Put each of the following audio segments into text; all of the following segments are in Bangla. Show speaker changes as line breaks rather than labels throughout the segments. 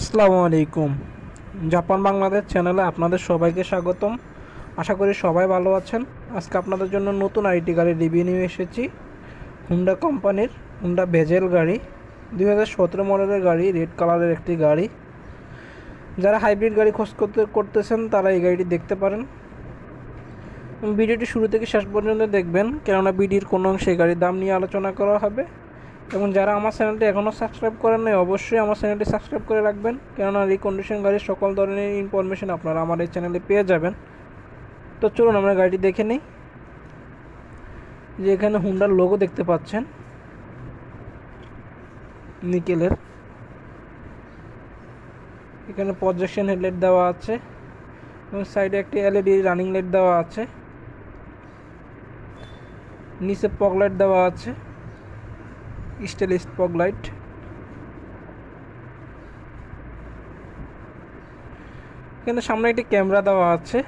আসসালামু আলাইকুম। জাপান বাংলাদেশ চ্যানেলে আপনাদের সবাইকে স্বাগতম। আশা করি সবাই ভালো আছেন। আজকে আপনাদের জন্য নতুন আইটি গাড়ির রিভিউ নিয়ে এসেছি। হুন্ডা কোম্পানির হুন্ডা ভেজেল গাড়ি। দুই হাজার সতেরো মডেলের গাড়ি, রেড কালারের একটি গাড়ি। যারা হাইব্রিড গাড়ি খোঁজ করতে করতেছেন, তারা এই গাড়িটি দেখতে পারেন। ভিডিওটি শুরু থেকে শেষ পর্যন্ত দেখবেন, কেননা ভিডিওর কোনো অংশে গাড়ির দাম নিয়ে আলোচনা করা হবে। এবং যারা আমার চ্যানেলটি এখনও সাবস্ক্রাইব করেন নাই, অবশ্যই আমার চ্যানেলটি সাবস্ক্রাইব করে রাখবেন। কেননা রিকন্ডিশন গাড়ির সকল ধরনের ইনফরমেশন আপনারা আমার এই চ্যানেলে পেয়ে যাবেন। তো চলুন আমরা গাড়িটি দেখে নিই। যে এখানে হুন্ডার লোগো দেখতে পাচ্ছেন। নিকেলের। এখানে প্রজেকশন হেডলাইট দেওয়া আছে এবং সাইডে একটি এলইডি রানিং লাইট দেওয়া আছে। নিচে পগলাইট দেওয়া আছে। স্টেল স্পগ লাইট। এখানে সামনে একটি ক্যামেরা দেওয়া আছে।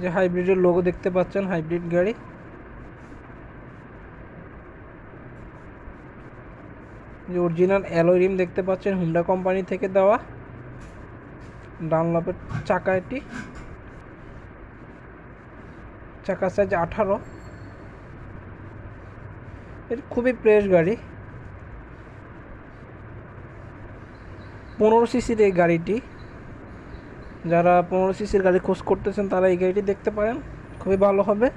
যে হাইব্রিডের লোগো দেখতে পাচ্ছেন, হাইব্রিড গাড়ি। যে অরিজিনাল অ্যালোয় রিম দেখতে পাচ্ছেন, হুন্ডা কোম্পানি থেকে দেওয়া। ডানলপের চাকা এটি। চাকা সাইজ আঠারো। এটি খুবই প্রেস গাড়ি। পনেরো সিসির এই গাড়িটি। যারা পনেরো সিসির গাড়ি খোঁজ করতেছেন, তারা এই গাড়িটি দেখতে পারেন। খুবই ভালো হবে।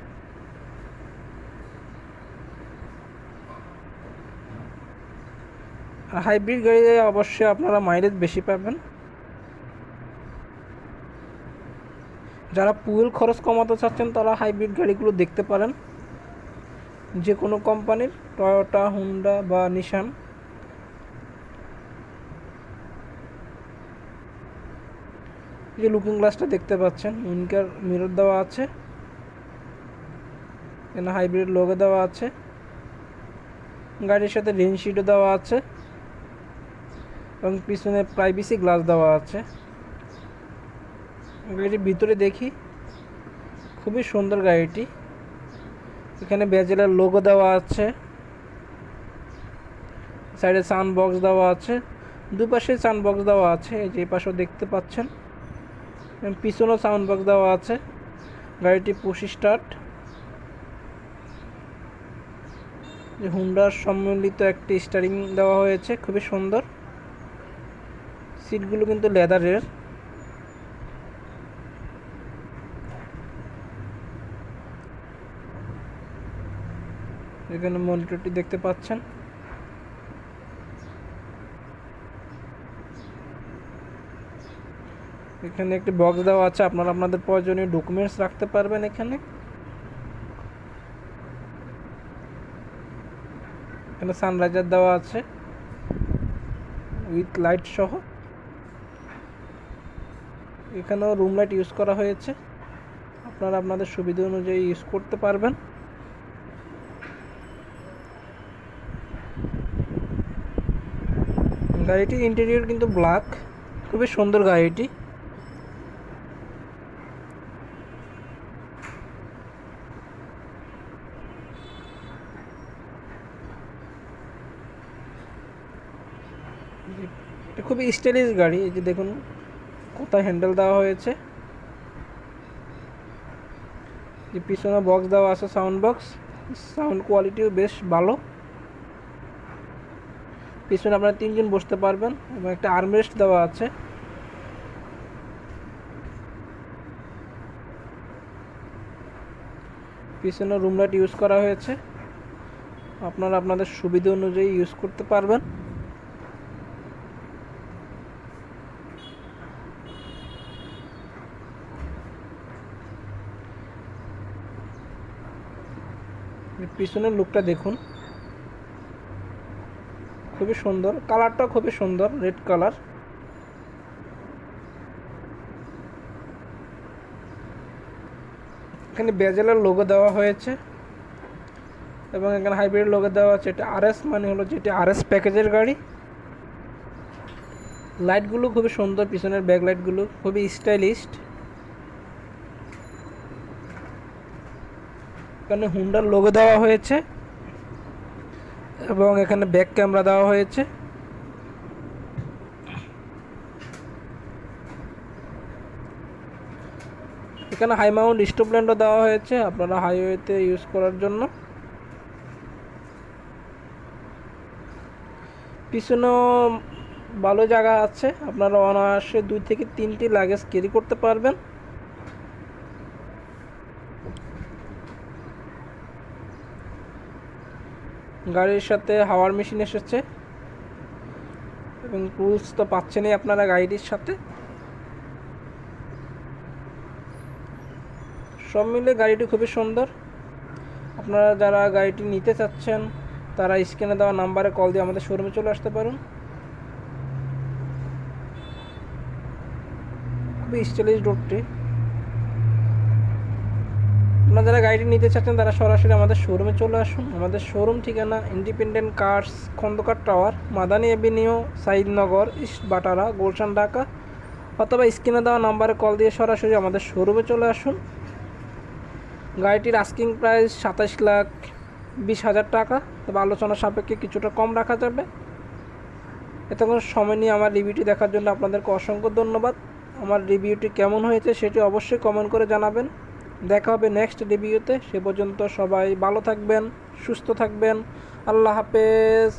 হাইব্রিড গাড়িতে অবশ্যই আপনারা মাইলেজ বেশি পাবেন। যারা পুয়েল খরচ কমাতে চাচ্ছেন, তারা হাইব্রিড গাড়িগুলো দেখতে পারেন। যে কোনো কোম্পানির টয়োটা হুন্ডা বা নিশান যে লুকিং গ্লাসটা দেখতে পাচ্ছেন উইনকার মিরর দেওয়া আছে। এখানে হাইব্রিড লোগো দেওয়া আছে। গাড়ির সাথে রেনশিটও দেওয়া আছে। এবং পিছনে প্রাইভেসি গ্লাস দেওয়া আছে। গাড়িটির ভিতরে দেখি। খুবই সুন্দর গাড়িটি। এখানে ব্যাজেলার লোগো দেওয়া আছে। সাইডে সাউন্ড বক্স দেওয়া আছে। দুপাশে সাউন্ড বক্স দেওয়া আছে। এই যে পাশেও দেখতে পাচ্ছেন। পিছনেও সাউন্ড বক্স দেওয়া আছে। গাড়িটি পুশ স্টার্ট যে হুন্ডার সম্মিলিত একটি স্টারিং দেওয়া হয়েছে। খুবই সুন্দর। সিটগুলো কিন্তু লেদারের এখানে মনিটরটি দেখতে পাচ্ছেন। এখানে একটি বক্স দেওয়া আছে, আপনারা আপনাদের প্রয়োজনীয় ডকুমেন্টস রাখতে পারবেন এখানে। এখানে সানরাইজার দেওয়া আছে উইথ লাইট সহ। এখানেও রুম লাইট ইউজ করা হয়েছে। আপনারা আপনাদের সুবিধা অনুযায়ী ইউজ করতে পারবেন। গাড়িটির ইন্টেরিয়র কিন্তু ব্ল্যাক খুবই সুন্দর গাড়িটি। খুবই স্টাইলিশ গাড়ি, এই যে দেখুন কোথায় হ্যান্ডেল দেওয়া হয়েছে। যে পিছনে বক্স দেওয়া আছে সাউন্ড বক্স সাউন্ড কোয়ালিটিও বেশ ভালো। পিছনে আপনারা তিনজন বসতে পারবেন এবং একটা আর্মরেস্ট দেওয়া আছে। পিছনে রুম লাইট ইউজ করা হয়েছে। আপনারা আপনাদের সুবিধা অনুযায়ী ইউজ করতে পারবেন। পিছনের লুকটা দেখুন। খুবই সুন্দর। কালারটা খুবই সুন্দর, রেড কালার। এখানে বেজেলের লোগো দেওয়া হয়েছে এবং এখানে হাইব্রিড লোগো দেওয়া আছে। এটা আরএস মানে হলো যেটি আরএস প্যাকেজের গাড়ি। লাইটগুলো খুবই সুন্দর, পিছনের ব্যাক লাইটগুলো খুবই স্টাইলিস্ট এখানে হুন্ডার লোগো দেওয়া হয়েছে। এবং এখানে ব্যাক ক্যামেরা দেওয়া হয়েছে। এখানে হাই মাউন্ট স্টোভ ল্যান্ডও দেওয়া হয়েছে, আপনারা হাইওয়েতে ইউজ করার জন্য। পিছনেও ভালো জায়গা আছে, আপনারা অনায়াসে দুই থেকে তিনটি লাগেজ ক্যারি করতে পারবেন। গাড়ির সাথে হাওয়ার মেশিন এসেছে। এবং টুলস তো পাচ্ছেনই আপনারা গাড়িটির সাথে। সব মিলে গাড়িটি খুবই সুন্দর। আপনারা যারা গাড়িটি নিতে চাচ্ছেন, তারা স্ক্রিনে দেওয়া নাম্বারে কল দিয়ে আমাদের শোরুমে চলে আসতে পারুন। খুবই স্টাইলিশ রোডটি আপনারা যারা গাড়িটি নিতে চাচ্ছেন, তারা সরাসরি আমাদের শোরুমে চলে আসুন। আমাদের শোরুম ঠিকানা independent cars Khandakar tower Madani avenue Sayednagar east Vatara Gulshan, Dhaka. অথবা স্ক্রিনে দেওয়া নাম্বারে কল দিয়ে সরাসরি আমাদের শোরুমে চলে আসুন। গাড়িটির আস্কিং প্রাইস সাতাশ লাখ বিশ হাজার টাকা। তবে আলোচনা সাপেক্ষে কিছুটা কম রাখা যাবে। এতক্ষণ সময় নিয়ে আমার রিভিউটি দেখার জন্য আপনাদেরকে অসংখ্য ধন্যবাদ। আমার রিভিউটি কেমন হয়েছে সেটি অবশ্যই কমেন্ট করে জানাবেন। দেখা হবে নেক্সট রিভিউতে সে পর্যন্ত সবাই ভালো থাকবেন সুস্থ থাকবেন। আল্লাহ হাফেজ।